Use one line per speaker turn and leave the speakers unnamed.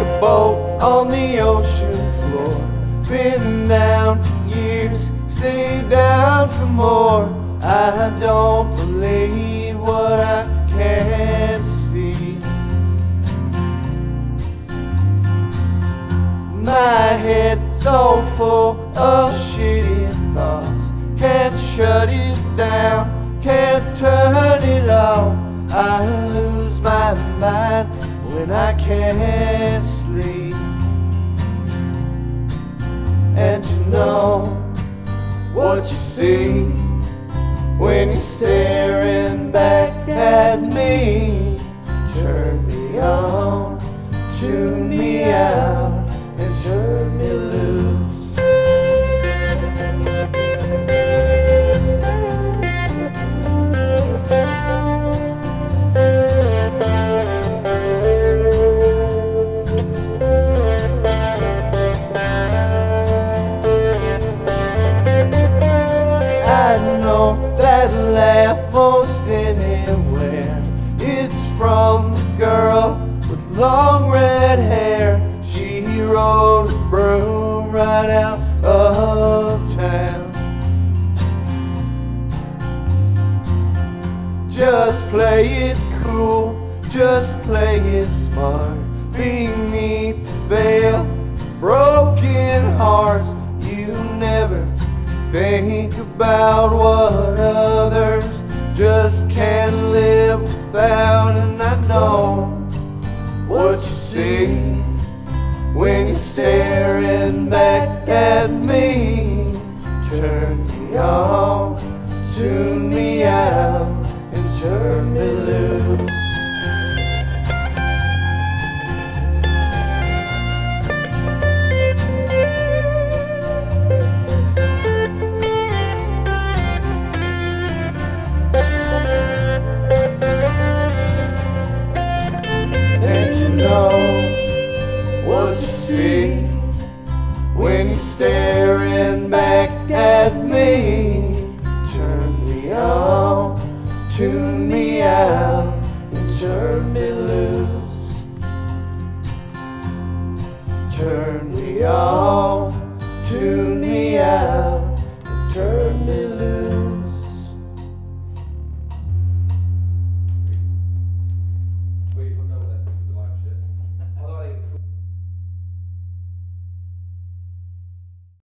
a boat on the ocean floor. Been down for years, stay down for more. I don't believe what I can't see. My head so full of shitty thoughts. Can't shut it down, can't turn it off. I lose my mind when I can't sleep. And you know what you see when you're staring back at me. Turn me on, tune me out, laugh most anywhere. It's from the girl with long red hair. She rode a broom right out of town. Just play it cool, just play it smart. Beneath the veil, broken hearts, you never think about what without. And I know what you see when you're staring back at me. Turn me on, tune me out, and turn me loose. Know what you see when you're staring back at me. Turn me on, tune me out, and turn me loose. Turn me on.